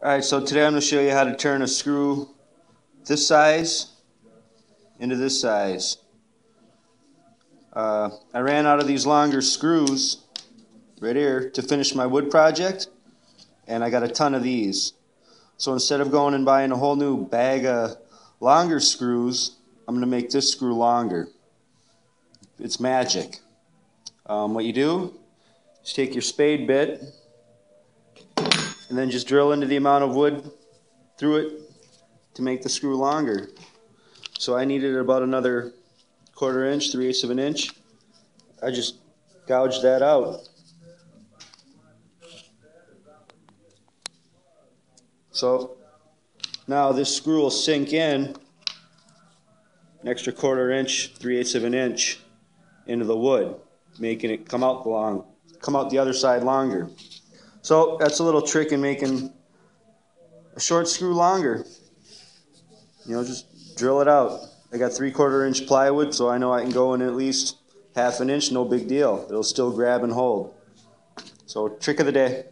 Alright, so today I'm going to show you how to turn a screw this size into this size. Uh, I ran out of these longer screws right here to finish my wood project and I got a ton of these. So instead of going and buying a whole new bag of longer screws, I'm going to make this screw longer. It's magic. Um, what you do is take your spade bit and then just drill into the amount of wood through it to make the screw longer. So I needed about another quarter inch, three eighths of an inch. I just gouged that out. So now this screw will sink in an extra quarter inch, three eighths of an inch into the wood, making it come out long, come out the other side longer. So that's a little trick in making a short screw longer. You know, just drill it out. I got three quarter inch plywood, so I know I can go in at least half an inch, no big deal. It'll still grab and hold. So trick of the day.